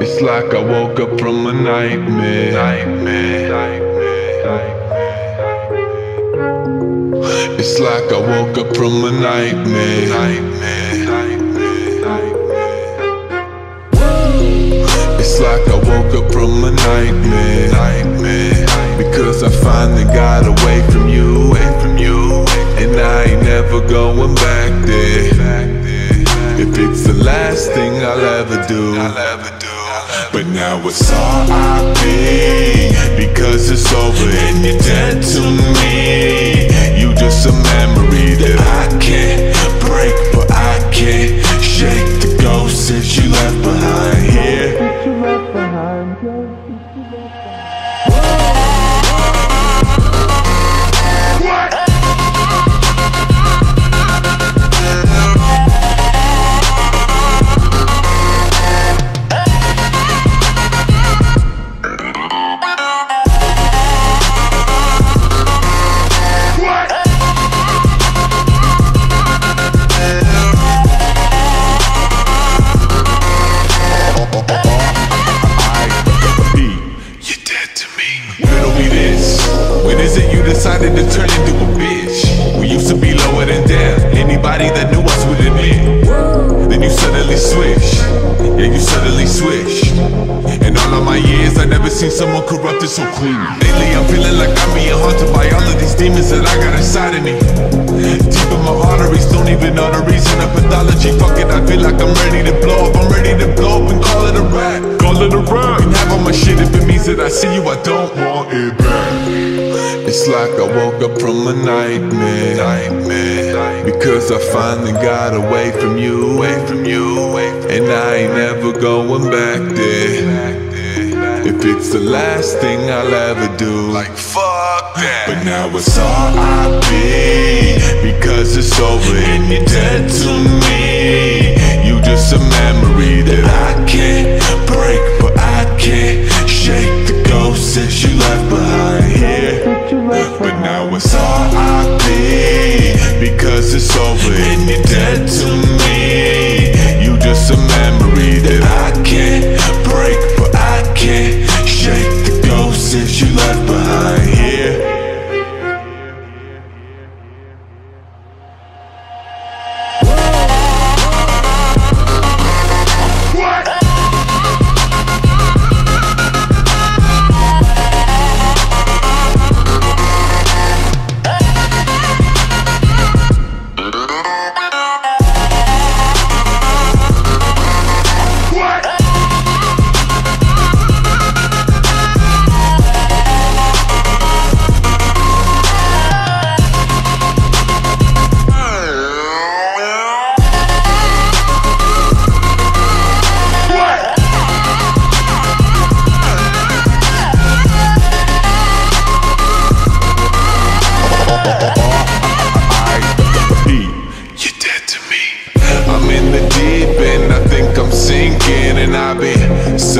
It's like I woke up from a nightmare. nightmare. It's like I woke up from a nightmare. It's like I woke up from a nightmare. Because I finally got away from you never going back there. If it's the last thing I'll ever do. But now it's R.I.P. Because it's over and you're dead to me You just a memory that I can't break But I can't shake the ghost that you left behind here decided to turn into a bitch? We used to be lower than death. Anybody that knew us would admit. Then you suddenly switch. Yeah, you suddenly switch. In all of my years, I never seen someone corrupted so clean. Lately, I'm feeling like I'm being haunted by all of these demons that I got inside of me. Deep in my arteries, don't even know the reason of pathology. Fuck it, I feel like I'm ready to blow up. I'm ready to blow up and call it a rap. Call it a rap. You can have all my shit if it means that I see you, I don't want it back. It's like I woke up from a nightmare. Nightmare. Because I finally got away from you. Away from you. And I ain't never going back there. If it's the last thing I'll ever do. Like fuck that. But now it's R.I.P. Because it's over and you're dead to me. You just a memory that I can't break, but I can't shake the ghost that you left behind